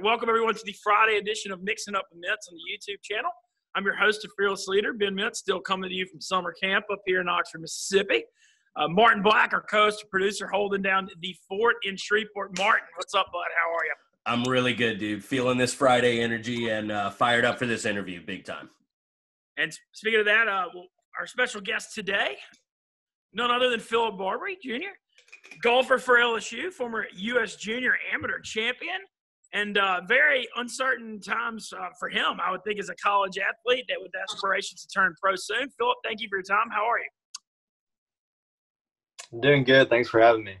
right, welcome everyone to the Friday edition of Mixing Up the Mets on the YouTube channel. I'm your host and fearless leader, Ben Mintz, still coming to you from summer camp up here in Oxford, Mississippi. Uh, Martin Black, our co-host and producer, holding down the fort in Shreveport. Martin, what's up, bud? How are you? I'm really good, dude. Feeling this Friday energy and uh, fired up for this interview, big time. And speaking of that, uh, our special guest today, none other than Philip Barbaree Jr., golfer for LSU, former U.S. Junior Amateur Champion, and uh, very uncertain times uh, for him, I would think, as a college athlete that with aspirations to turn pro soon. Philip, thank you for your time. How are you? I'm doing good. Thanks for having me.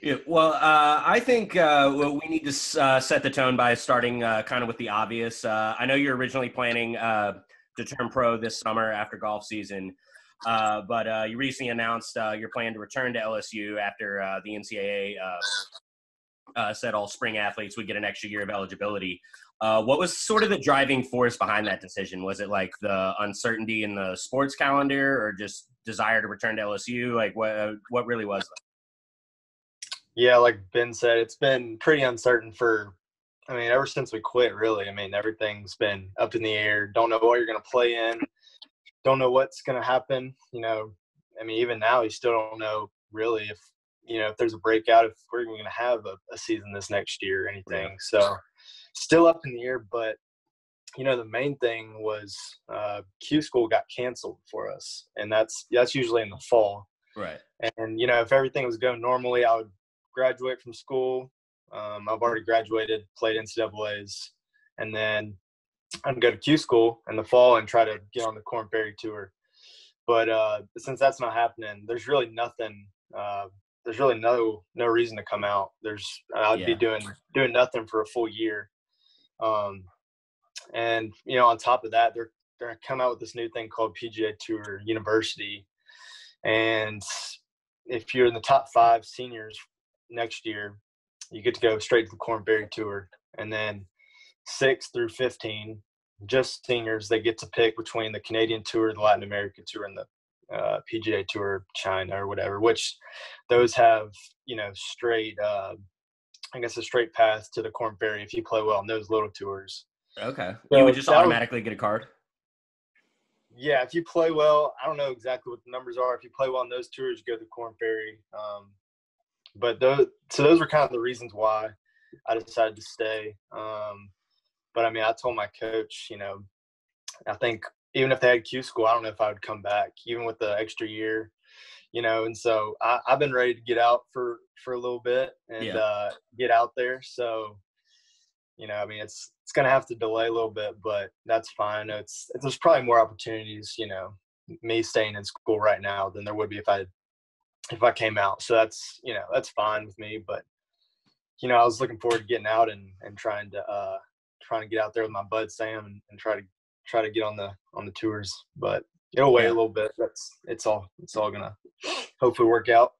Yeah, well, uh, I think uh, we need to uh, set the tone by starting uh, kind of with the obvious. Uh, I know you're originally planning uh, to turn pro this summer after golf season, but you recently announced your plan to return to LSU after the NCAA Uh, said all spring athletes would get an extra year of eligibility. Uh, what was sort of the driving force behind that decision? Was it like the uncertainty in the sports calendar, or just desire to return to LSU? Like, what uh, what really was that? Yeah, like Ben said, it's been pretty uncertain for, I mean, ever since we quit, really. I mean, everything's been up in the air. Don't know what you're going to play in. Don't know what's going to happen. You know, I mean, even now, you still don't know really if, you know, if there's a breakout, if we're even going to have a, a, season this next year or anything. So, still up in the air. But, you know, the main thing was uh, Q school got canceled for us. And that's, that's usually in the fall. Right. And, you know, if everything was going normally, I would graduate from school. Um, I've already graduated, played NCAA's, and then I'm go to Q school in the fall and try to get on the Korn Ferry tour. But uh, since that's not happening, there's really nothing. Uh, there's really no no reason to come out. There's I'd yeah. be doing doing nothing for a full year. Um, and you know, on top of that, they're they're gonna come out with this new thing called PGA Tour University, and if you're in the top five seniors next year, you get to go straight to the Korn Ferry Tour, and then six through fifteen, just seniors, they get to pick between the Canadian Tour, the Latin American Tour, and the uh, PGA Tour China or whatever. Which those have you know straight, uh, I guess, a straight path to the Korn Ferry if you play well on those little tours. Okay, so you would just automatically get a card. Yeah, if you play well, I don't know exactly what the numbers are. If you play well on those tours, you go to the Korn Ferry. Um, but those so those were kind of the reasons why I decided to stay. Um, but I mean, I told my coach, you know, I think even if they had Q school, I don't know if I would come back, even with the extra year, you know. And so I, have been ready to get out for for a little bit and yeah. uh, get out there. So, you know, I mean, it's it's gonna have to delay a little bit, but that's fine. It's, it's there's probably more opportunities, you know, me staying in school right now than there would be if I if I came out. So that's you know that's fine with me. But you know I was looking forward to getting out and and trying to uh trying to get out there with my bud Sam and, and try to try to get on the on the tours. But it'll wait a little bit. That's it's all it's all gonna hopefully work out.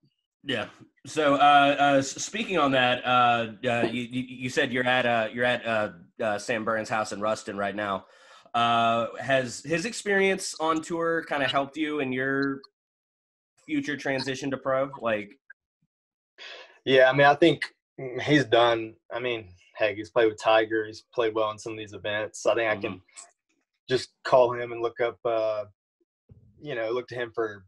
Yeah. So uh, uh, speaking on that, uh, uh you, you said you're at uh, you're at uh, uh, Sam Burns' house in Ruston right now. Uh, has his experience on tour kind of helped you in your future transition to pro? Like, yeah, I mean, I think he's done. I mean, heck, he's played with Tiger. He's played well in some of these events. I think mm-hmm. I can. Just call him and look up, uh, you know, look to him for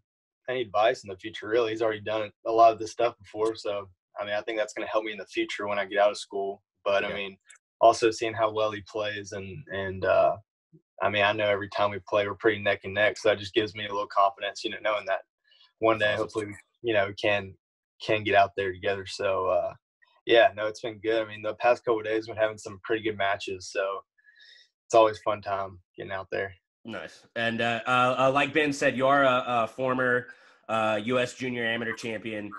any advice in the future. Really, he's already done a lot of this stuff before. So, I mean, I think that's going to help me in the future when I get out of school. But yeah. I mean, also seeing how well he plays and and uh, I mean, I know every time we play, we're pretty neck and neck. So that just gives me a little confidence, you know, knowing that one day hopefully you know can can get out there together. So uh, yeah, no, it's been good. I mean, the past couple days we've been having some pretty good matches, so it's always fun time getting out there. Nice. And uh, uh, like Ben said, you are a, a former uh, U.S. Junior Amateur Champion.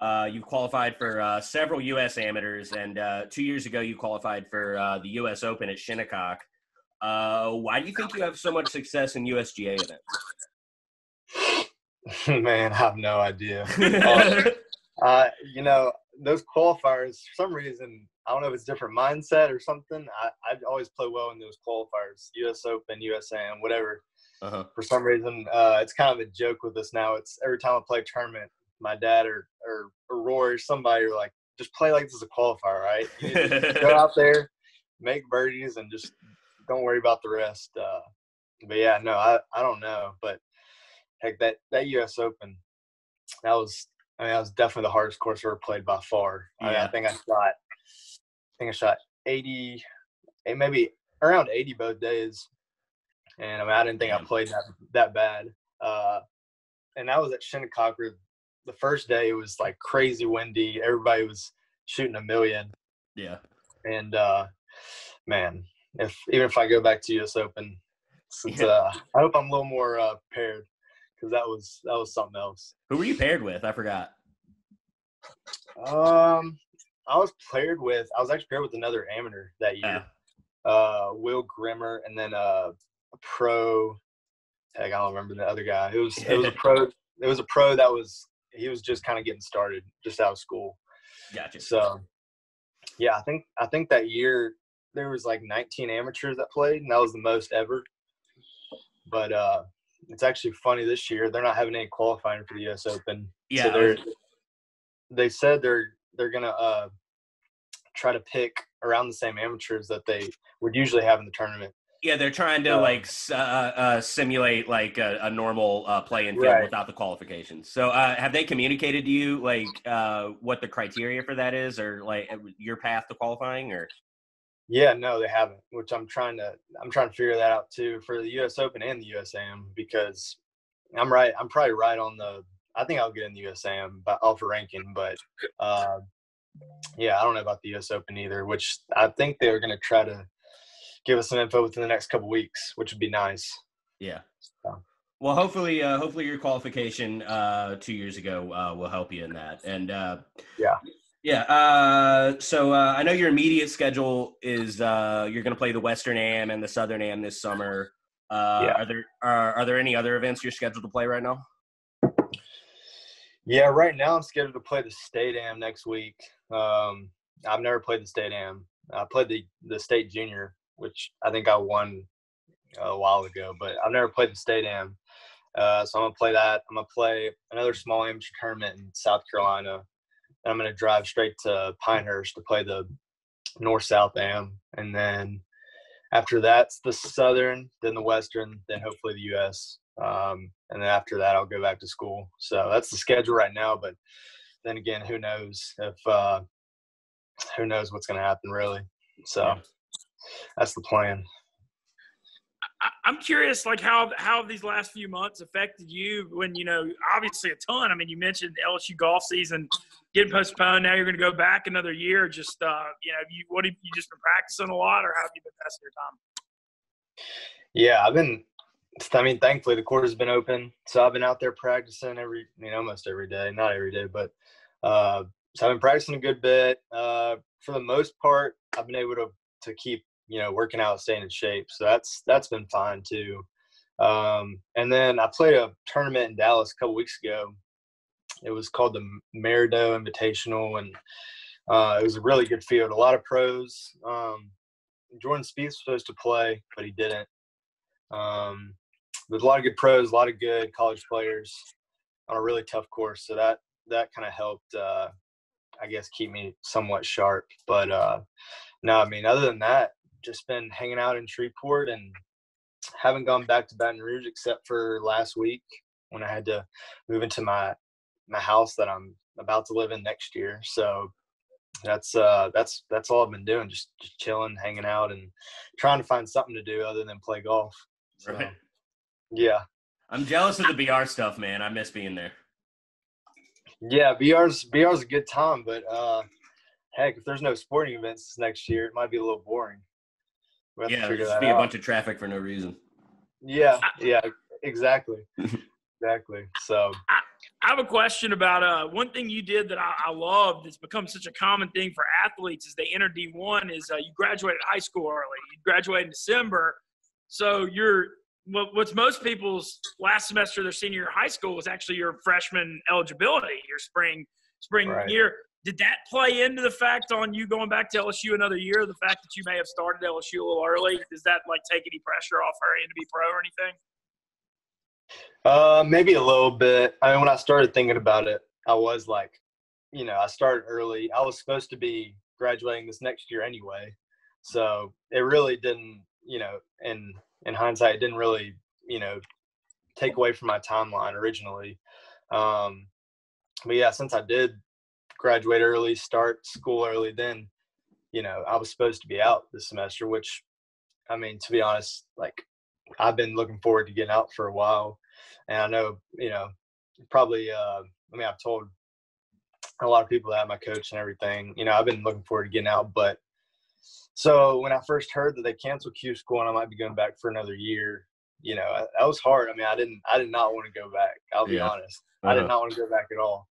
Uh, you've qualified for uh, several U.S. Amateurs, and uh, two years ago you qualified for uh, the U.S. Open at Shinnecock. Uh, why do you think you have so much success in USGA events? Man, I have no idea. uh, you know, those qualifiers, for some reason, I don't know if it's different mindset or something. I, I always play well in those qualifiers, U.S. Open, USAM, whatever. Uh-huh. For some reason, uh, it's kind of a joke with us now. It's every time I play tournament, my dad or or, or Roy or somebody are like, just play like this is a qualifier, right? go out there, make birdies, and just don't worry about the rest. Uh, but yeah, no, I, I don't know, but heck, that that U.S. Open, that was I mean that was definitely the hardest course ever played by far. Yeah. I, mean, I think I shot, think I shot eighty, eh, maybe around eighty both days, and I mean I didn't think I played that that bad. Uh, and that was at Shinnecock. The first day it was like crazy windy. Everybody was shooting a million. Yeah. And uh, man, if even if I go back to U.S. Open, yeah. uh, I hope I'm a little more uh, prepared because that was that was something else. Who were you paired with? I forgot. Um, I was paired with. I was actually paired with another amateur that year. Yeah. Uh, Will Grimmer, and then uh, a pro. Heck, I don't remember the other guy. It was it was a pro. It was a pro that was he was just kind of getting started, just out of school. Gotcha. So, yeah, I think I think that year there was like 19 amateurs that played, and that was the most ever. But uh, it's actually funny this year they're not having any qualifying for the U.S. Open. Yeah. So they said they're they're gonna uh, try to pick around the same amateurs that they would usually have in the tournament. Yeah, they're trying to uh, like uh, uh, simulate like a, a normal uh, play-in field right. without the qualifications. So, uh, have they communicated to you like uh, what the criteria for that is, or like your path to qualifying, or? Yeah, no, they haven't. Which I'm trying to I'm trying to figure that out too for the U.S. Open and the USAM because I'm right. I'm probably right on the. I think I'll get in the USAM but off ranking, but uh, yeah, I don't know about the U.S. Open either. Which I think they're going to try to give us some info within the next couple weeks, which would be nice. Yeah. So. Well, hopefully, uh, hopefully your qualification uh, two years ago uh, will help you in that. And uh, yeah, yeah. Uh, so uh, I know your immediate schedule is uh, you're going to play the Western Am and the Southern Am this summer. Uh, yeah. Are there are, are there any other events you're scheduled to play right now? Yeah, right now I'm scheduled to play the State Am next week. Um, I've never played the State Am. I played the the State Junior, which I think I won a while ago, but I've never played the State Am. Uh, so I'm gonna play that. I'm gonna play another small amateur tournament in South Carolina And I'm going to drive straight to Pinehurst to play the North South Am, and then after that's the Southern, then the Western, then hopefully the U.S. Um, and then after that, I'll go back to school. So that's the schedule right now. But then again, who knows if uh, who knows what's going to happen really. So that's the plan. I'm curious, like how how these last few months affected you when you know obviously a ton. I mean, you mentioned LSU golf season getting postponed. Now you're going to go back another year. Just uh, you know, you what have you just been practicing a lot, or how have you been passing your time? Yeah, I've been. I mean, thankfully the court has been open, so I've been out there practicing every, you know, almost every day. Not every day, but uh, so I've been practicing a good bit. Uh, for the most part, I've been able to to keep you know working out, staying in shape. So that's that's been fine too. Um, and then I played a tournament in Dallas a couple weeks ago. It was called the Maridoe Invitational, and uh, it was a really good field. A lot of pros. Um, Jordan Spieth was supposed to play, but he didn't. Um, there's a lot of good pros, a lot of good college players on a really tough course. So that that kind of helped, uh, I guess, keep me somewhat sharp. But uh, no, I mean, other than that, just been hanging out in Shreveport and haven't gone back to Baton Rouge except for last week when I had to move into my my house that I'm about to live in next year. So that's uh that's that's all I've been doing, just, just chilling, hanging out, and trying to find something to do other than play golf. So, right. Yeah. I'm jealous of the BR stuff, man. I miss being there. Yeah, BR's BR's a good time, but uh heck, if there's no sporting events next year, it might be a little boring yeah, there'll just be out. a bunch of traffic for no reason. Yeah, yeah, exactly, exactly. So. I, I have a question about uh, one thing you did that I, I love that's become such a common thing for athletes as they enter D1 is uh, you graduated high school early. You graduated in December. So you're what, what's most people's last semester of their senior year of high school was actually your freshman eligibility, your spring spring right. year did that play into the fact on you going back to LSU another year? The fact that you may have started LSU a little early, does that like take any pressure off her in to be pro or anything? Uh, maybe a little bit. I mean, when I started thinking about it, I was like, you know, I started early. I was supposed to be graduating this next year anyway, so it really didn't, you know, in in hindsight, it didn't really, you know, take away from my timeline originally. Um, but yeah, since I did graduate early, start school early, then you know I was supposed to be out this semester. Which, I mean, to be honest, like I've been looking forward to getting out for a while, and I know you know probably. Uh, I mean, I've told a lot of people that my coach and everything. You know, I've been looking forward to getting out, but so when I first heard that they canceled Q school and I might be going back for another year, you know, that was hard. I mean, I didn't, I did not want to go back. I'll be Yeah. honest. I did Uh-huh. not want to go back at all.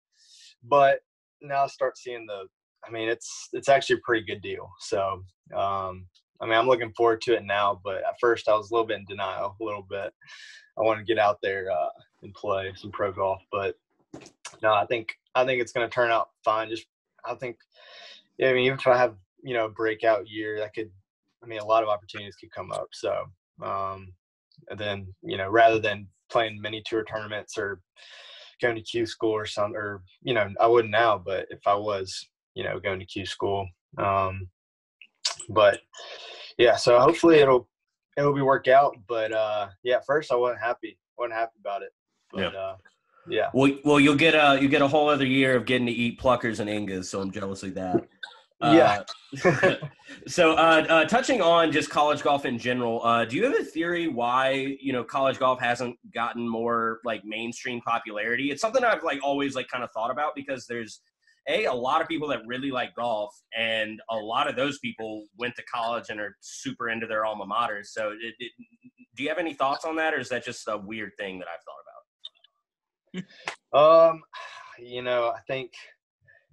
But now I start seeing the. I mean, it's it's actually a pretty good deal. So, um, I mean, I'm looking forward to it now. But at first, I was a little bit in denial, a little bit. I want to get out there uh, and play some pro golf, but no, I think I think it's going to turn out fine. Just I think, I mean, even if I have you know breakout year, that could. I mean, a lot of opportunities could come up. So, um, and then you know, rather than playing mini tour tournaments or going to Q school or some, or you know, I wouldn't now, but if I was, you know, going to Q school, um, but yeah, so hopefully it'll it'll be work out. But uh, yeah, at first I wasn't happy, wasn't happy about it. But uh, yeah, Well, well, you'll get a you get a whole other year of getting to eat pluckers and ingas, so I'm jealous of that. Yeah. Uh, so, uh, uh, touching on just college golf in general, uh, do you have a theory why you know college golf hasn't gotten more like mainstream popularity? It's something I've like always like kind of thought about because there's a a lot of people that really like golf, and a lot of those people went to college and are super into their alma maters. So, it, it, do you have any thoughts on that, or is that just a weird thing that I've thought about? Um, you know, I think,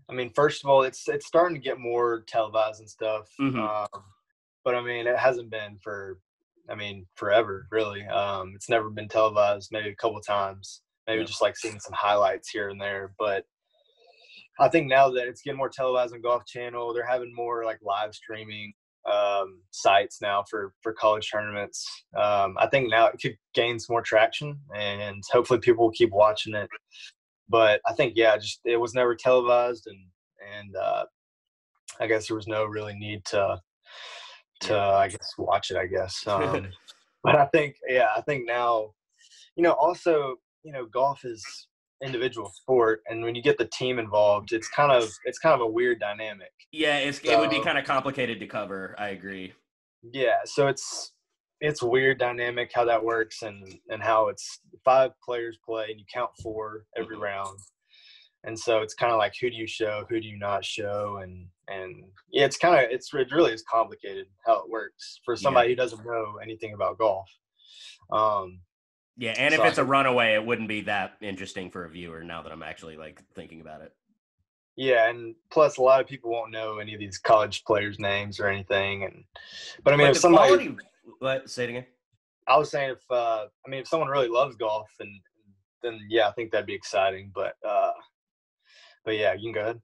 I mean, first of all, it's it's starting to get more televised and stuff. Mhm. Um, but I mean, it hasn't been for, I mean, forever really. Um, it's never been televised. Maybe a couple times. Maybe Yeah. just like seeing some highlights here and there. But I think now that it's getting more televised on Golf Channel, they're having more like live streaming um, sites now for for college tournaments. Um, I think now it could gain some more traction, and hopefully people will keep watching it. But I think yeah, just it was never televised, and and uh, I guess there was no really need to to I guess watch it. I guess, um, but I think yeah, I think now, you know, also you know, golf is individual sport, and when you get the team involved, it's kind of it's kind of a weird dynamic. Yeah, it's, it would be kind of complicated to cover. I agree. Yeah, so it's it's weird dynamic how that works and and how it's five players play and you count four every round. And so it's kind of like who do you show, who do you not show and and yeah, it's kind of it's it really is complicated how it works for somebody who doesn't know anything about golf. Um Yeah, and if So I it's a runaway, it wouldn't be that interesting for a viewer. Now that I'm actually like thinking about it. yeah, and plus a lot of people won't know any of these college players' names or anything and but I mean But if somebody quality. What? Say it again. I was saying if uh, I mean if someone really loves golf and then yeah I think that'd be exciting but uh, but yeah you can go ahead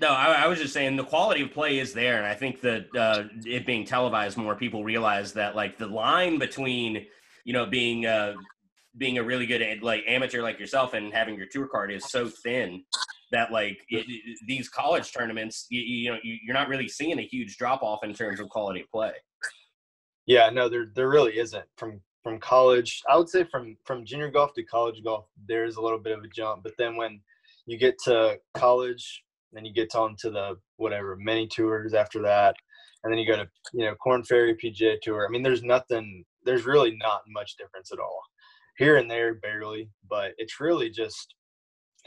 No, I, I was just saying the quality of play is there, and I think that uh, it being televised more, people realize that like the line between you know being uh, being a really good like amateur like yourself and having your tour card is so thin that like it, it- these college tournaments, you, you know, you, you're not really seeing a huge drop off in terms of quality of play. Yeah no there there really isn't. From from college I would say from from junior golf to college golf there's a little bit of a jump but then when you get to college then you get on to the whatever mini tours after that and then you go to you know Korn Ferry PGA Tour. I mean there's nothing there's really not much difference at all. Here and there barely but it's really just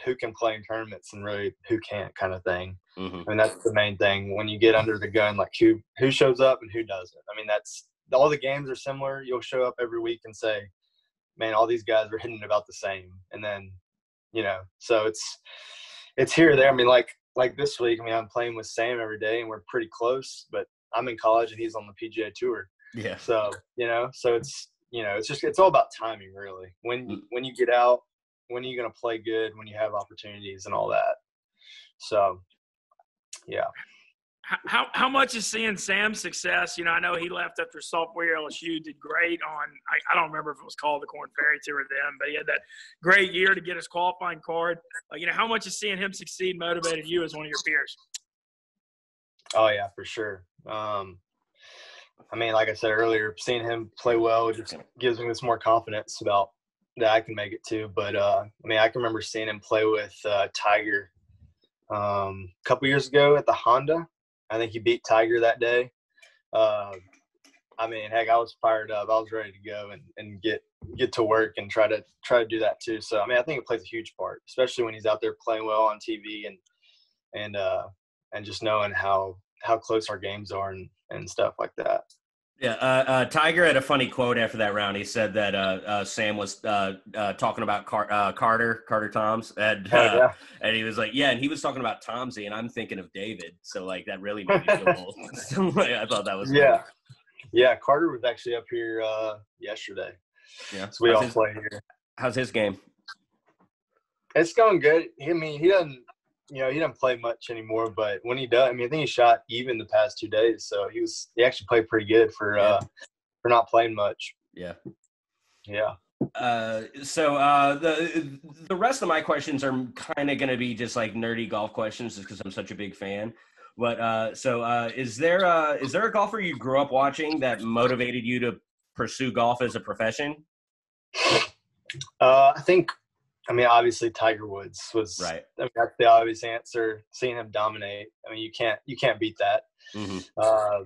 who can play in tournaments and really who can't kind of thing. Hmm I mean, that's the main thing. When you get under the gun, like who who shows up and who doesn't. I mean, that's all the games are similar. You'll show up every week and say, "Man, all these guys are hitting about the same," and then, you know, so it's it's here or there. I mean, like like this week, I mean, I'm playing with Sam every day, and we're pretty close. But I'm in college, and he's on the PGA Tour, Yeah. so you know, so it's you know, it's just it's all about timing, really. When Mm. when you get out, when are you going to play good? When you have opportunities and all that. So, yeah. How how much is seeing Sam's success? You know, I know he left after sophomore year LSU, did great on. I, I don't remember if it was called the Korn Ferry Tour then, but he had that great year to get his qualifying card. Uh, you know, how much is seeing him succeed motivated you as one of your peers? Oh yeah, for sure. Um, I mean, like I said earlier, seeing him play well just gives me this more confidence about that I can make it too. But uh, I mean, I can remember seeing him play with uh, Tiger um, a couple years ago at the Honda. I think he beat Tiger that day. Uh, I mean, heck, I was fired up. I was ready to go and, and get get to work and try to try to do that too. So I mean, I think it plays a huge part, especially when he's out there playing well on TV and and uh, and just knowing how how close our games are and, and stuff like that. Yeah, uh, uh, Tiger had a funny quote after that round. He said that uh, uh Sam was uh, uh, talking about Car- Carter, Carter Toms, and oh, yeah. and he was like, "Yeah," and he was talking about Tomsy, and I'm thinking of David. So like that really made me feel old. I thought that was yeah, funny. yeah. Carter was actually up here yesterday. Yeah, so we how's all his, play here. How's his game? It's going good. I mean, he doesn't you know, he doesn't play much anymore, but when he does, I mean, I think he shot even the past two days, so he was he actually played pretty good for yeah. uh for not playing much. Yeah. Yeah. Uh, so uh, the the rest of my questions are kind of going to be just like nerdy golf questions, just because I'm such a big fan. But uh, so uh, is there uh, is there a golfer you grew up watching that motivated you to pursue golf as a profession? Uh, I think I mean, obviously Tiger Woods was right. I mean, that's the obvious answer. Seeing him dominate, I mean, you can't you can't beat that. Mm-hmm. Uh,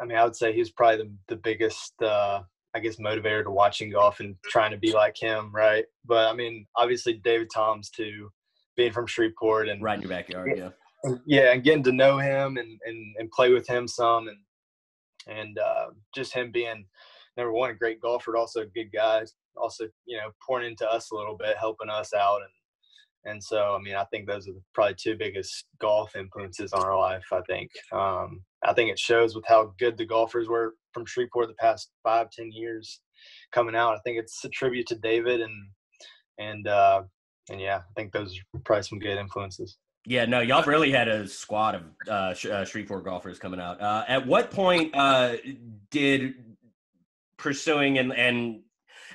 I mean, I would say he's probably the, the biggest, uh, I guess, motivator to watching golf and trying to be like him, right? But I mean, obviously David Toms too, being from Shreveport and right in your backyard, yeah, and, yeah, and getting to know him and and and play with him some, and and uh, just him being number one a great golfer, also good guy, also you know pouring into us a little bit, helping us out, and and so I mean I think those are probably two biggest golf influences on our life. I think um, I think it shows with how good the golfers were from Shreveport the past five ten years coming out. I think it's a tribute to David and and uh, and yeah, I think those are probably some good influences. Yeah, no, y'all really had a squad of uh, uh, Shreveport golfers coming out. Uh, at what point uh, did pursuing and and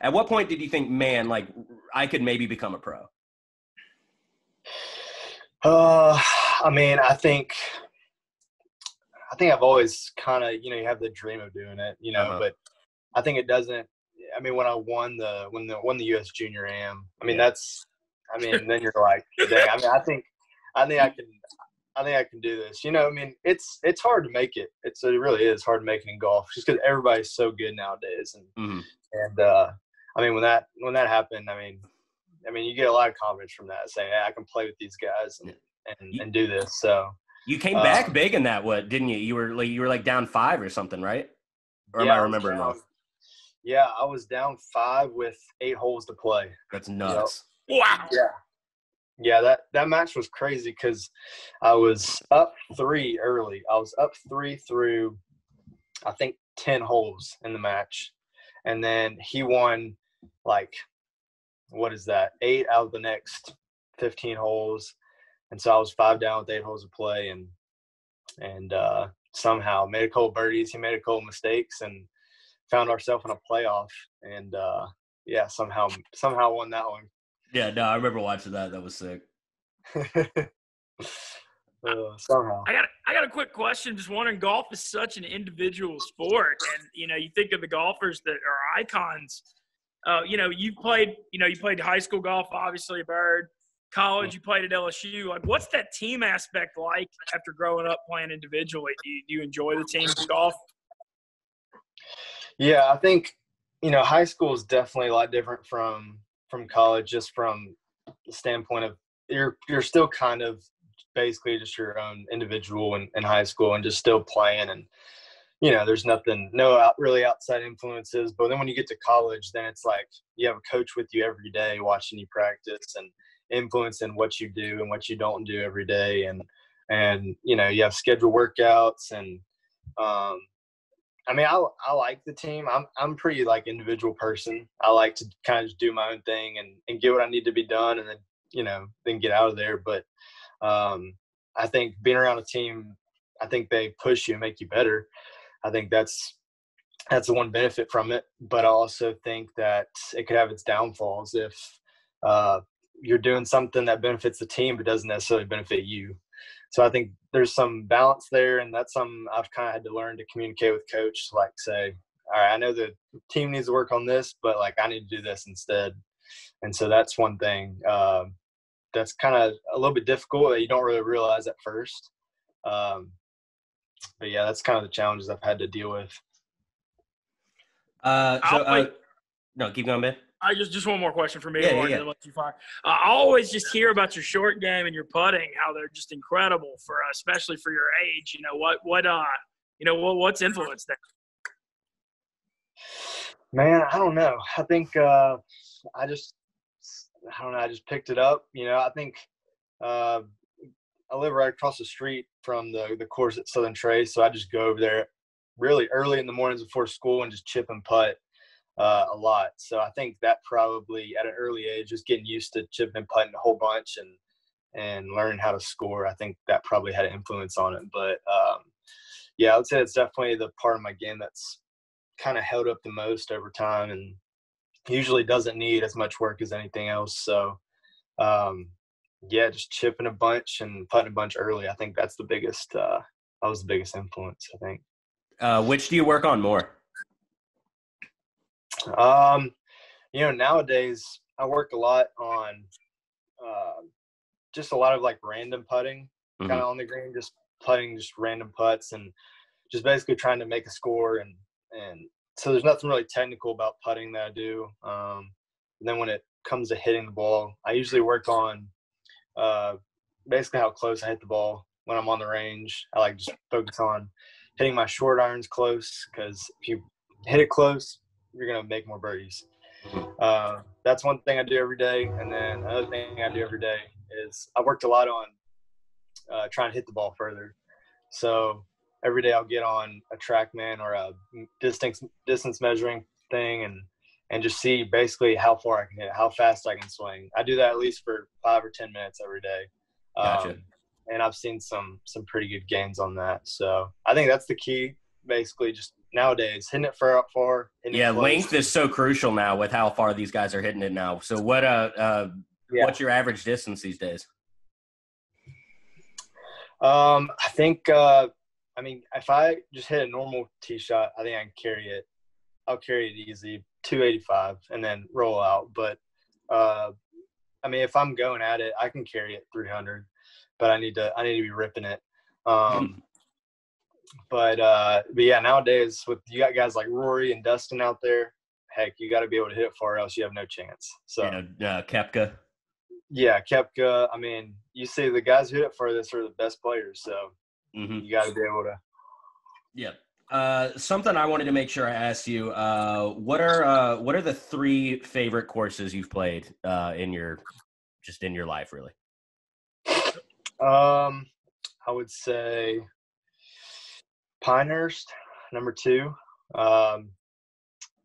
at what point did you think, man, like I could maybe become a pro? Uh, I mean, I think, I think I've always kind of, you know, you have the dream of doing it, you know, uh-huh. but I think it doesn't. I mean, when I won the when the won the U.S. Junior Am, I mean, yeah. that's, I mean, then you're like, dang. I mean, I think, I think I can, I think I can do this. You know, I mean, it's it's hard to make it. It's it really is hard to make it in golf, just because everybody's so good nowadays, and mm-hmm. and uh, I mean, when that when that happened, I mean, I mean, you get a lot of confidence from that, saying, hey, I can play with these guys and, and, you, and do this. So you came back um, big in that, what didn't you? You were like you were like down five or something, right? Or yeah, am I remembering wrong? Yeah, I was down five with eight holes to play. That's nuts. Wow. Yeah. Yeah, that, that match was crazy because I was up three early. I was up three through, I think, 10 holes in the match. And then he won like what is that eight out of the next 15 holes and so i was five down with eight holes of play and and uh, somehow made a couple birdies he made a couple mistakes and found ourselves in a playoff and uh, yeah somehow somehow won that one yeah no i remember watching that that was sick Uh, somehow. I got I got a quick question. Just wondering, golf is such an individual sport, and you know, you think of the golfers that are icons uh, you know, you played, you know, you played high school golf, obviously, Byrd. College, you played at LSU. Like, what's that team aspect like after growing up playing individually? Do you, do you enjoy the team golf? Yeah, I think you know, high school is definitely a lot different from from college, just from the standpoint of you're you're still kind of basically just your own individual in, in high school and just still playing and you know, there's nothing, no out, really outside influences. But then when you get to college, then it's like you have a coach with you every day watching you practice and influencing what you do and what you don't do every day. And, and, you know, you have scheduled workouts and, um, I mean, I, I like the team. I'm, I'm pretty like individual person. I like to kind of just do my own thing and, and get what I need to be done and then, you know, then get out of there. But, um, I think being around a team I think they push you and make you better. I think that's that's the one benefit from it. But I also think that it could have its downfalls if uh, you're doing something that benefits the team but doesn't necessarily benefit you. So I think there's some balance there, and that's something I've kind of had to learn to communicate with coach. Like say, all right, I know the team needs to work on this, but like I need to do this instead. And so that's one thing uh, that's kind of a little bit difficult that you don't really realize at first. Um, but yeah, that's kind of the challenges I've had to deal with. Uh, so, uh, no, keep going, Ben. I just just one more question for me. Yeah, yeah, yeah. You fire. Uh, I always just hear about your short game and your putting, how they're just incredible for, uh, especially for your age. You know what what uh you know what what's influenced that? Man, I don't know. I think uh, I just I don't know. I just picked it up. You know, I think uh, I live right across the street from the the course at Southern Trace, so I just go over there really early in the mornings before school and just chip and putt uh, a lot. So I think that probably at an early age, just getting used to chipping and putting a whole bunch and and learning how to score, I think that probably had an influence on it. But um, yeah, I would say it's definitely the part of my game that's kind of held up the most over time and usually doesn't need as much work as anything else. So um, yeah, just chipping a bunch and putting a bunch early. I think that's the biggest. Uh, that was the biggest influence. I think. Uh, which do you work on more? Um, you know, nowadays I work a lot on uh, just a lot of like random putting, mm-hmm. kind of on the green, just putting just random putts and just basically trying to make a score and and so there's nothing really technical about putting that I do. Um, and then when it comes to hitting the ball, I usually work on uh, basically how close I hit the ball when I'm on the range. I like just focus on hitting my short irons close because if you hit it close, you're gonna make more birdies. Uh, that's one thing I do every day, and then another thing I do every day is I worked a lot on uh, trying to hit the ball further. So every day I'll get on a TrackMan or a distance distance measuring thing and and just see basically how far I can hit, how fast I can swing. I do that at least for five or ten minutes every day. Gotcha. Um, and I've seen some some pretty good gains on that. So I think that's the key. Basically, just nowadays hitting it far up far. Yeah, length is so crucial now with how far these guys are hitting it now. So what uh, uh yeah. what's your average distance these days? Um, I think uh, I mean if I just hit a normal tee shot, I think I can carry it. I'll carry it easy, 285, and then roll out. But uh, I mean, if I'm going at it, I can carry it 300 but I need to I need to be ripping it. Um, but uh, but yeah, nowadays with you got guys like Rory and Dustin out there, heck, you got to be able to hit it far, else you have no chance. So yeah, uh, Koepka. Yeah, Koepka. I mean, you see the guys who hit it farthest are the best players, so mm-hmm. you got to be able to. Yeah. Uh, something I wanted to make sure I asked you. Uh, what are uh, what are the three favorite courses you've played uh, in your just in your life, really? Um, I would say Pinehurst, number two. Um,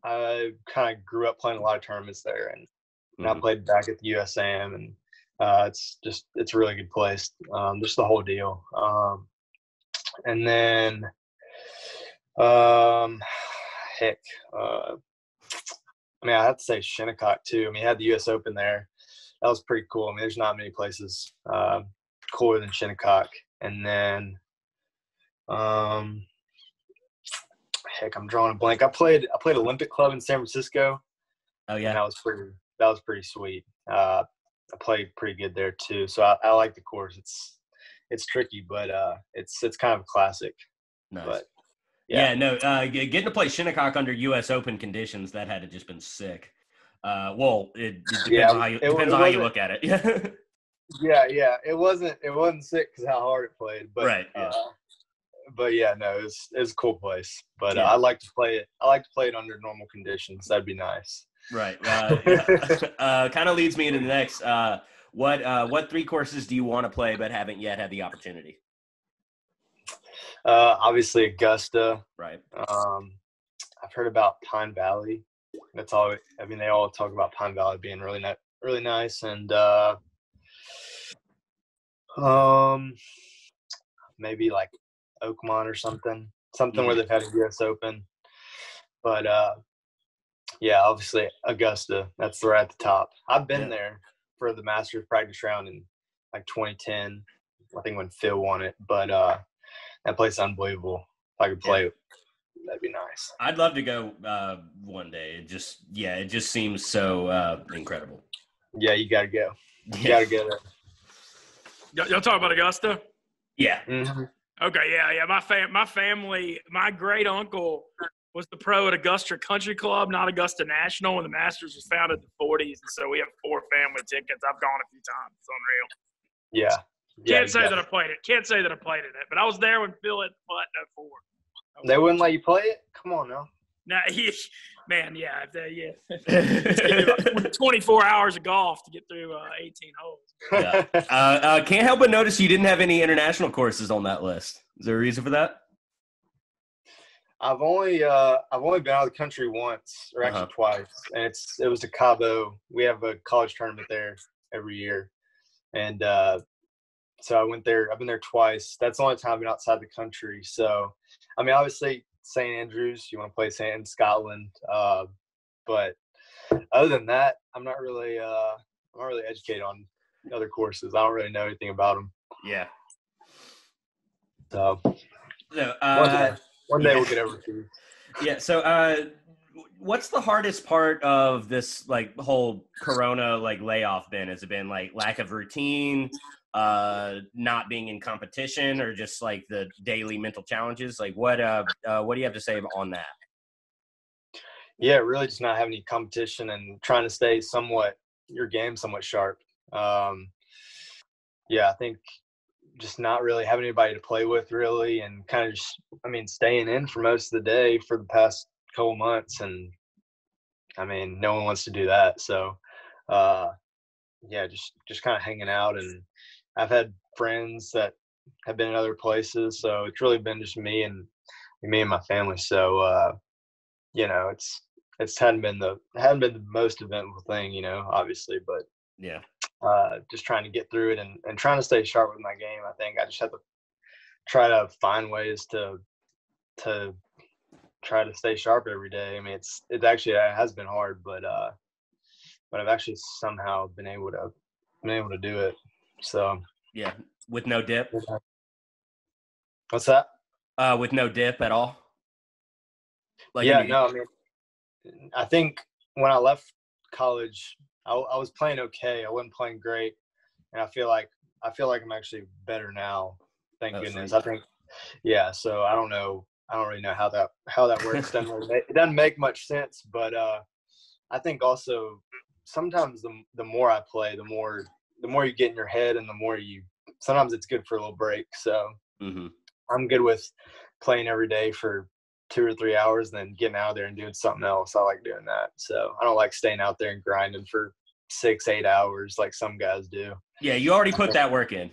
I kind of grew up playing a lot of tournaments there, and, and mm-hmm. I played back at the USAM, and uh, it's just it's a really good place. Um, just the whole deal. Um, and then, um, heck, uh, I mean, I have to say Shinnecock too. I mean, I had the U.S. Open there. That was pretty cool. I mean, there's not many places uh, cooler than Shinnecock. And then, um, heck, I'm drawing a blank. I played I played Olympic Club in San Francisco. Oh yeah, that was pretty that was pretty sweet. Uh, I played pretty good there too. So I, I like the course. It's it's tricky, but uh, it's it's kind of a classic. Nice. But, yeah. yeah. no, uh, getting to play Shinnecock under U.S. Open conditions that had to just been sick. Uh, well, it, it depends yeah, on how you, it, depends it on how you look at it. yeah, yeah. It wasn't it wasn't sick because how hard it played, but right. Yeah. Uh, but yeah, no, it's it's a cool place. But yeah. uh, I like to play it. I like to play it under normal conditions. That'd be nice. Right. Uh, uh, kind of leads me into the next. Uh, what uh, what three courses do you want to play but haven't yet had the opportunity? Uh, obviously Augusta. Right. Um, I've heard about Pine Valley. That's all. I mean, they all talk about Pine Valley being really ni- really nice, and uh, um, maybe like Oakmont or something, something where they've had a U.S. Open. But uh, yeah, obviously Augusta, that's right at the top. I've been Yeah. there for the Masters practice round in like 2010. I think when Phil won it, but uh, that place is unbelievable. If I could play, it, that'd be nice. I'd love to go uh, one day. It just yeah, it just seems so uh, incredible. Yeah, you gotta go. You Yeah. gotta go there. Y- y'all talk about Augusta? yeah. Mhm. Okay, yeah, yeah. My fam, my family, my great uncle was the pro at Augusta Country Club, not Augusta National, when the Masters was founded in the '40s, and so we have four family tickets. I've gone a few times. It's unreal. Yeah. yeah Can't say that I played it. Can't say that I played in it, but I was there when Phil hit the putt at four. They wouldn't let you play it. Come on now. Nah, he, man, yeah, if they- yeah. 24 hours of golf to get through uh, 18 holes. Yeah. uh, uh, can't help but notice you didn't have any international courses on that list. Is there a reason for that? I've only uh, I've only been out of the country once, or actually Uh-huh. twice, and it's it was to Cabo. We have a college tournament there every year, and uh, so I went there. I've been there twice. That's the only time I've been outside the country. So, I mean, obviously St Andrews. You want to play St in Scotland, uh, but other than that, I'm not really uh, I'm not really educated on other courses. I don't really know anything about them. Yeah. So So, one uh, day, one day yeah. we'll get over to. yeah. So, uh, what's the hardest part of this like whole Corona like layoff been? Has it been like lack of routine, uh, not being in competition, or just like the daily mental challenges? Like, what uh, uh what do you have to say on that? yeah, really just not having any competition and trying to stay somewhat your game somewhat sharp. Um, yeah, I think just not really having anybody to play with really, and kind of just I mean staying in for most of the day for the past couple months, and I mean no one wants to do that, so uh, yeah, just just kind of hanging out, and I've had friends that have been in other places, so it's really been just me and me and my family. So uh, you know, it's it's hadn't been the hadn't been the most eventful thing, you know, obviously, but Yeah. uh, just trying to get through it and, and trying to stay sharp with my game. I think I just have to try to find ways to to try to stay sharp every day. I mean, it's it actually it has been hard, but uh, but I've actually somehow been able to been able to do it. So Yeah. With no dip. what's that? Uh, with no dip at all. Like yeah, no, I mean, I think when I left college, I, I was playing okay. I wasn't playing great, and I feel like I feel like I'm actually better now. Thank Oh, goodness. sweet. I think, yeah. So I don't know. I don't really know how that how that works. doesn't really make, it doesn't make much sense, but uh, I think also sometimes the the more I play, the more the more you get in your head, and the more you. Sometimes it's good for a little break. So Mhm. I'm good with playing every day for two or three hours, and then getting out of there and doing something else. I like doing that. So I don't like staying out there and grinding for six, eight hours like some guys do. Yeah, you already put that work in.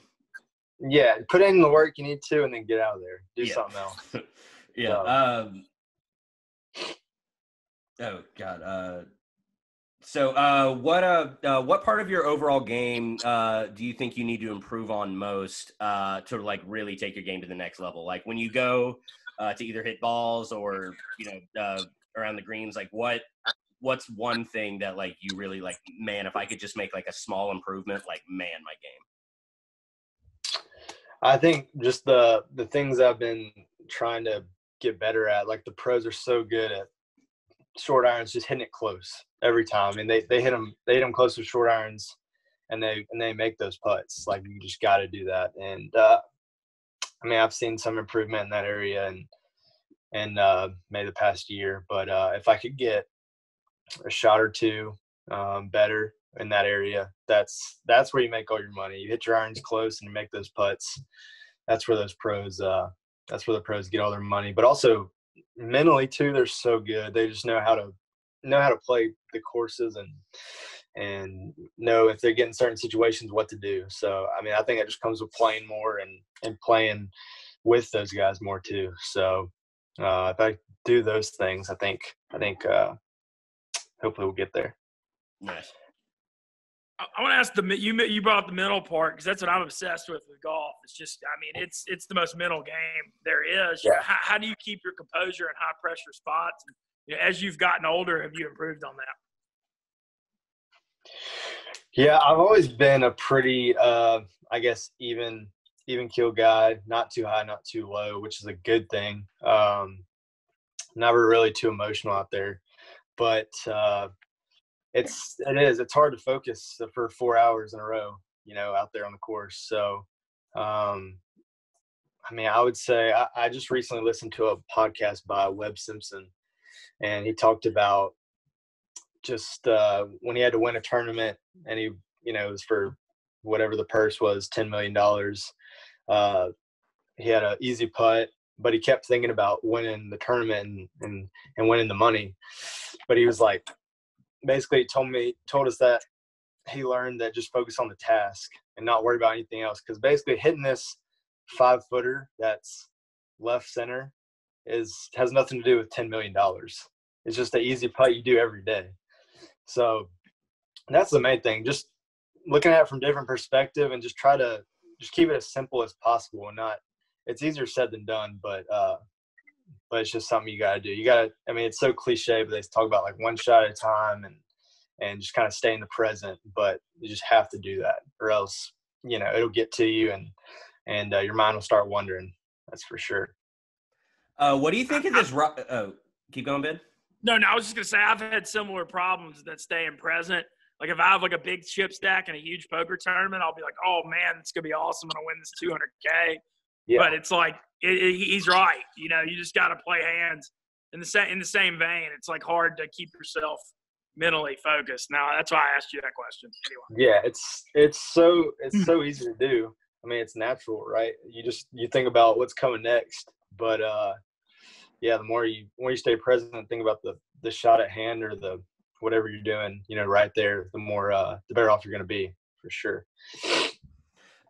Yeah, put in the work you need to, and then get out of there. Do Yeah. something else. Yeah. So- Um, oh God. Uh, so, uh, what uh, uh, what part of your overall game uh, do you think you need to improve on most uh, to like really take your game to the next level? Like when you go uh, to either hit balls or you know uh, around the greens, like what what's one thing that like you really like? Man, if I could just make like a small improvement, like man, my game. I think just the the things I've been trying to get better at, like the pros are so good at short irons, just hitting it close every time. I mean, they they hit them they hit them close with short irons, and they and they make those putts. Like you just got to do that. And uh, I mean, I've seen some improvement in that area, and and uh, maybe the past year. But uh, if I could get a shot or two um, better in that area, that's that's where you make all your money. You hit your irons close and you make those putts. That's where those pros. Uh, that's where the pros get all their money. But also mentally too, they're so good. They just know how to know how to play the courses and and know if they're getting certain situations what to do. So I mean, I think it just comes with playing more and and playing with those guys more too. So uh, if I do those things, I think I think uh, hopefully we'll get there. Nice. I want to ask the you you brought up the mental part because that's what I'm obsessed with with golf. It's just I mean it's it's the most mental game there is. Yeah. How, how do you keep your composure in high pressure spots? And, you know, as you've gotten older, have you improved on that? Yeah, I've always been a pretty, uh, I guess, even even keel guy. Not too high, not too low, which is a good thing. Um, never really too emotional out there, but uh, it's it is it's hard to focus for four hours in a row, you know, out there on the course. So, um, I mean, I would say I, I just recently listened to a podcast by Webb Simpson, and he talked about just uh, when he had to win a tournament and he, you know, it was for whatever the purse was, ten million dollars. Uh, he had an easy putt, but he kept thinking about winning the tournament and, and and winning the money. But he was like, basically, told me told us that he learned that just focus on the task and not worry about anything else. Because basically, hitting this five footer that's left center is has nothing to do with ten million dollars. It's just an easy putt you do every day. So that's the main thing. Just looking at it from different perspective and just try to just keep it as simple as possible and not it's easier said than done, but uh but it's just something you gotta do. You gotta I mean it's so cliche, but they talk about like one shot at a time and and just kind of stay in the present, but you just have to do that or else, you know, it'll get to you and and uh, your mind will start wondering. That's for sure. Uh, what do you think of this? Ro- oh, keep going, Ben. No, no, I was just gonna say I've had similar problems that staying present. Like if I have like a big chip stack and a huge poker tournament, I'll be like, "Oh man, it's gonna be awesome! I'm gonna win this 200k." Yeah. But it's like it, it, he's right. You know, you just got to play hands in the same in the same vein. It's like hard to keep yourself mentally focused. Now that's why I asked you that question. Anyway. Yeah, it's it's so it's so easy to do. I mean, it's natural, right? You just you think about what's coming next, but uh, yeah, the more you more you stay present and think about the the shot at hand or the whatever you're doing, you know, right there, the more uh, the better off you're going to be for sure.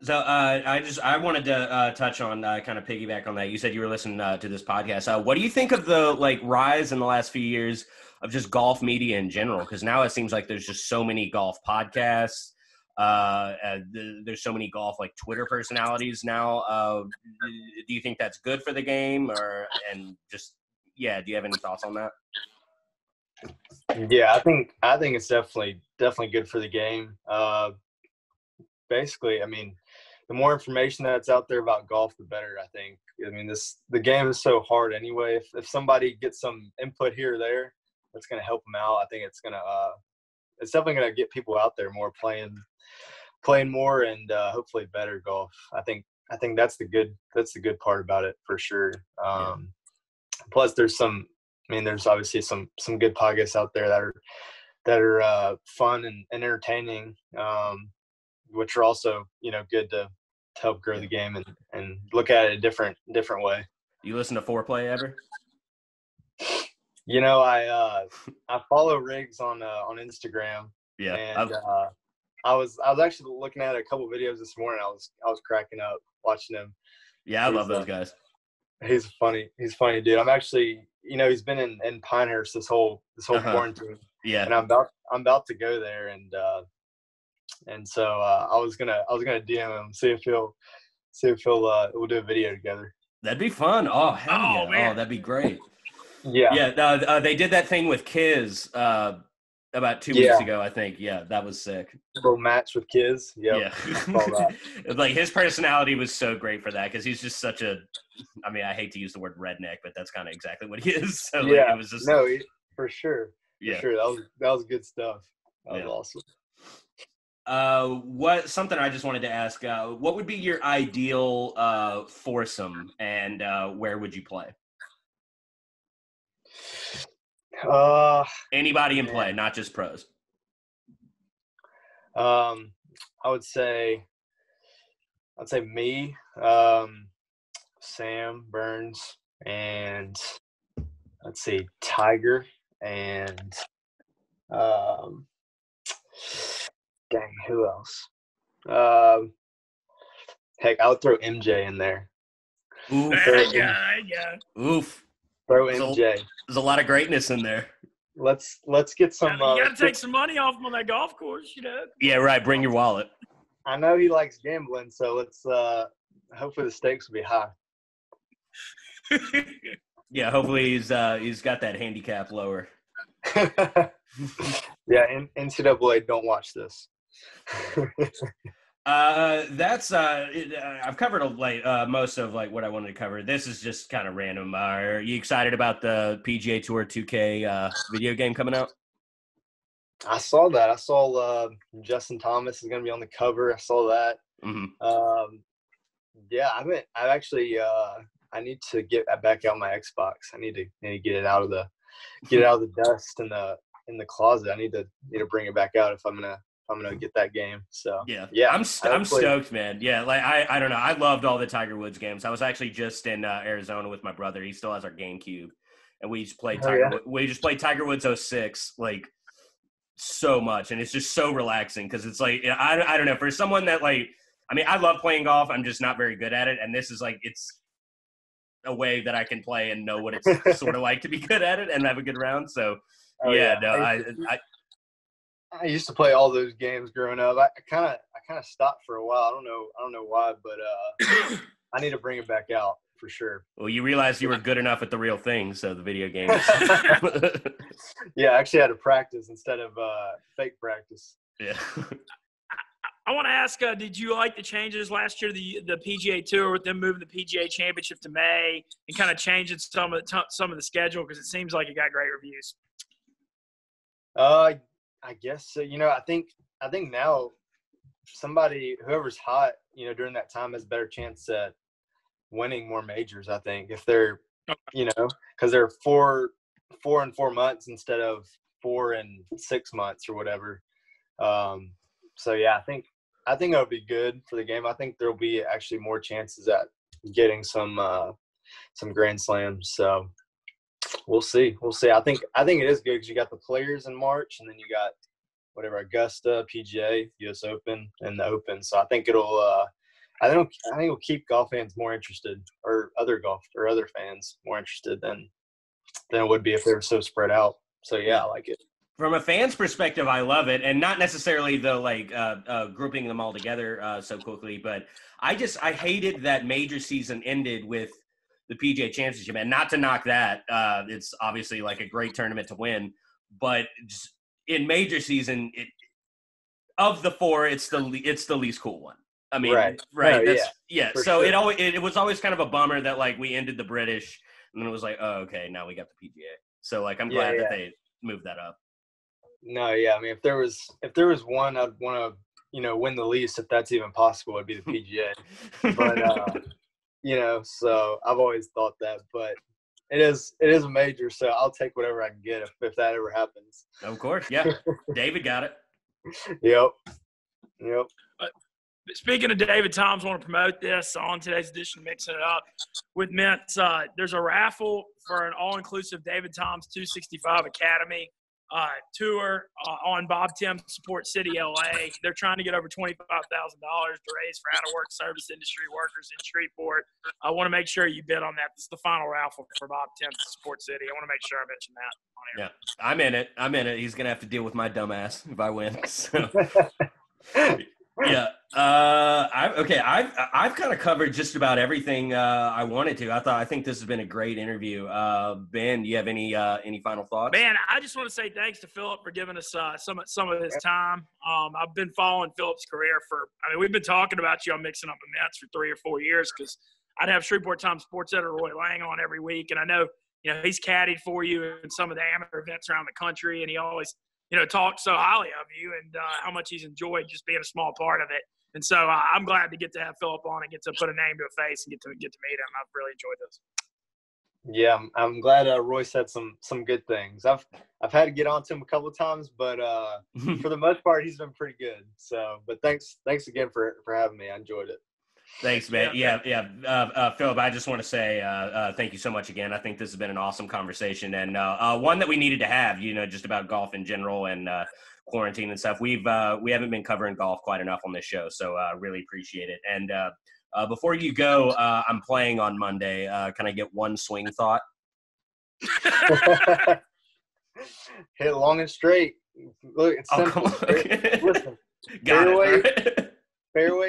So uh, I just I wanted to uh, touch on uh, kind of piggyback on that. You said you were listening uh, to this podcast. Uh, what do you think of the like rise in the last few years of just golf media in general? Because now it seems like there's just so many golf podcasts. Uh, there's so many golf like Twitter personalities now. do you think that's good for the game, or and just yeah? Do you have any thoughts on that? Yeah, I think I think it's definitely definitely good for the game. Basically, I mean, the more information that's out there about golf, the better. I think. I mean, this the game is so hard anyway. If if somebody gets some input here or there, that's going to help them out. I think it's gonna uh, it's definitely going to get people out there more playing playing more and uh, hopefully better golf. I think I think that's the good that's the good part about it for sure. Um, yeah. Plus, there's some. I mean, there's obviously some some good podcasts out there that are that are uh, fun and, and entertaining, um, which are also you know good to, to help grow the game and, and look at it a different different way. You listen to Fore Play ever? You know, I uh, I follow Riggs on uh, on Instagram. Yeah, and uh, I was I was actually looking at a couple videos this morning. I was I was cracking up watching him. Yeah, I he's, love those guys. He's funny. He's funny, dude. I'm actually, you know, he's been in, in Pinehurst this whole this whole uh-huh. quarantine. Yeah, and I'm about I'm about to go there, and uh, and so uh, I was gonna I was gonna DM him see if he'll see if he'll uh, we'll do a video together. That'd be fun. Oh hell oh, yeah! Man. Oh, that'd be great. Yeah, yeah. Uh, uh, they did that thing with Kiz uh, about two yeah. weeks ago, I think. Yeah, that was sick. Little match with Kiz. Yep. Yeah. like his personality was so great for that because he's just such a. I mean, I hate to use the word redneck, but that's kind of exactly what he is. So like, yeah, it was just no, he, for sure. For yeah, sure. That was that was good stuff. That yeah. was awesome. Uh, what something I just wanted to ask? Uh, what would be your ideal uh, foursome, and uh, where would you play? Uh, Anybody in play, not just pros. Um, I would say, I'd say me, um, Sam Burns, and let's see, Tiger, and um, dang, who else? Um, heck, I'll throw MJ in there. Oof. yeah, yeah. Oof. Throw there's MJ. A, there's a lot of greatness in there. let's let's get some. you Uh, got to take some money off him on that golf course, you know. Yeah, right. Bring your wallet. I know he likes gambling, so let's. uh Hopefully the stakes will be high. Yeah, hopefully he's uh he's got that handicap lower. yeah, N- NCAA don't watch this. Uh, that's uh, it, uh, I've covered a, like uh, most of like what I wanted to cover. This is just kind of random. Uh, are you excited about the PGA Tour 2K uh, video game coming out? I saw that. I saw uh, Justin Thomas is going to be on the cover. I saw that. hmm Um, yeah, I mean, I actually uh, I need to get back out my Xbox. I need to need to get it out of the get it out of the dust in the in the closet. I need to need to bring it back out if I'm gonna I'm gonna get that game. So Yeah, Yeah, I'm st- I'm stoked, man. Yeah, like I I don't know. I loved all the Tiger Woods games. I was actually just in uh, Arizona with my brother. He still has our GameCube, and we just played Oh, Tiger. yeah? We just played Tiger Woods 06 like so much, and it's just so relaxing because it's like I I don't know for someone that like I mean I love playing golf. I'm just not very good at it, and this is like it's a way that I can play and know what it's sort of like to be good at it and have a good round. So Oh, yeah, no, I, I, I I used to play all those games growing up. I kind of I kind of stopped for a while. I don't know I don't know why, but uh, I need to bring it back out for sure. well, you realized you were good enough at the real thing, so the video games. Yeah, I actually had to practice instead of uh, fake practice. yeah. I want to ask, uh, did you like the changes last year, the the PGA Tour, with them moving the PGA Championship to May and kind of changing some of the t- some of the schedule because it seems like it got great reviews. Uh, I guess so. You know, I think I think now somebody whoever's hot, you know, during that time has a better chance at winning more majors. I think if they're, you know, because they're four four and four months instead of four and six months or whatever. Um, so yeah, I think I think it'll be good for the game. I think there'll be actually more chances at getting some uh, some grand slams. So we'll see. We'll see. I think I think it is good because you got the players in March, and then you got whatever Augusta, PGA, U.S. Open, and the Open. So I think it'll. Uh, I think I think it'll keep golf fans more interested, or other golf or other fans more interested than than it would be if they were so spread out. So yeah, I like it. From a fan's perspective, I love it, and not necessarily the like uh, uh, grouping them all together uh, so quickly, but I just I hated that major season ended with the PGA Championship, and not to knock that, uh, it's obviously like a great tournament to win, but in major season, it, of the four, it's the le- it's the least cool one. I mean, right? Right. No, that's yeah. for so it always it, it was always kind of a bummer that like we ended the British, and then it was like, oh, okay, now we got the PGA. So like, I'm Yeah, glad that they moved that up. No, yeah. I mean, if there was if there was one, I'd want to you know win the least if that's even possible. It'd be the PGA. but uh, you know, so I've always thought that. But it is it is a major, so I'll take whatever I can get if, if that ever happens. Of course, yeah. David got it. Yep. Yep. But Speaking of David Toms, want to promote this on today's edition, mixing it up with Mintz. Uh, there's a raffle for an all-inclusive David Toms 265 Academy uh, tour uh, on Bob Tim Support City, LA. They're trying to get over $25,000 to raise for out-of-work service industry workers in Shreveport. I want to make sure you bid on that. This is the final raffle for Bob Tim Support City. I want to make sure I mention that on here. Yeah, I'm in it. I'm in it. He's gonna have to deal with my dumbass if I win. So yeah. Uh, I okay. I've I've kind of covered just about everything uh, I wanted to. I thought I think this has been a great interview. Uh, ben, do you have any uh, any final thoughts? Man, I just want to say thanks to Philip for giving us uh, some some of his time. Um, I've been following Philip's career for. I mean, we've been talking about you on mixing up the events for three or four years because I'd have Shreveport Times sports editor Roy Lang on every week, and I know you know he's caddied for you in some of the amateur events around the country, and he always you know talked so highly of you and uh, how much he's enjoyed just being a small part of it. And so uh, I'm glad to get to have Philip on and get to put a name to a face and get to get to meet him. I've really enjoyed this. Yeah, I'm, I'm glad uh, Roy said some some good things. I've I've had to get on to him a couple of times, but uh, for the most part, he's been pretty good. So, but thanks thanks again for for having me. I enjoyed it. Thanks, man. Yeah, yeah. Uh, uh, Philip, I just want to say uh, uh, thank you so much again. I think this has been an awesome conversation and uh, uh, one that we needed to have. You know, just about golf in general and uh, quarantine and stuff. We've uh, we haven't been covering golf quite enough on this show, so uh, really appreciate it. And uh, uh, before you go, uh, I'm playing on Monday. Uh, can I get one swing thought? Hit long and straight. Look, it's Oh, simple. Listen, Got fairway- it.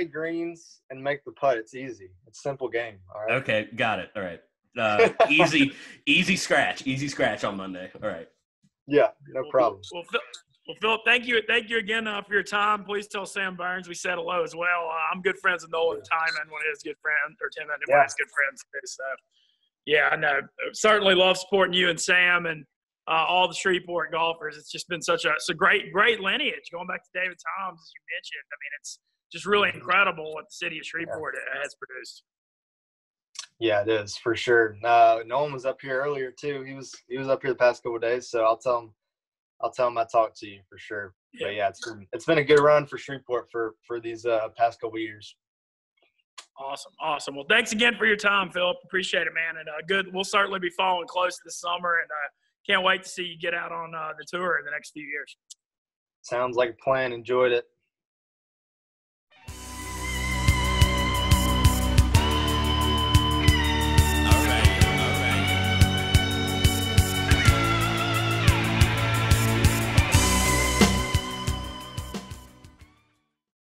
All right. fairway greens and make the putt. It's easy. It's simple game. All right. Okay, got it. All right. Uh, easy, easy scratch. Easy scratch on Monday. All right. Yeah, no Well, problem. Well, Phil, well, Philip, thank you, thank you again uh, for your time. Please tell Sam Burns we said hello as well. Uh, I'm good friends with Nolan Timon, one of his good friends, or Tim, one Yeah. of his good friends. too. So, yeah, I know. Certainly love supporting you and Sam and uh, all the Shreveport golfers. It's just been such a, it's a great, great lineage going back to David Toms, as you mentioned. I mean, it's just really incredible what the city of Shreveport has produced. Yeah, it is for sure. Uh, Nolan was up here earlier too. He was he was up here the past couple of days, so I'll tell him I'll tell him I talked to you for sure. But yeah, it's been it's been a good run for Shreveport for for these uh, past couple of years. Awesome, awesome. Well, thanks again for your time, Philip. Appreciate it, man. And uh, good. We'll certainly be following close this summer, and uh, can't wait to see you get out on uh, the tour in the next few years. Sounds like a plan. Enjoyed it.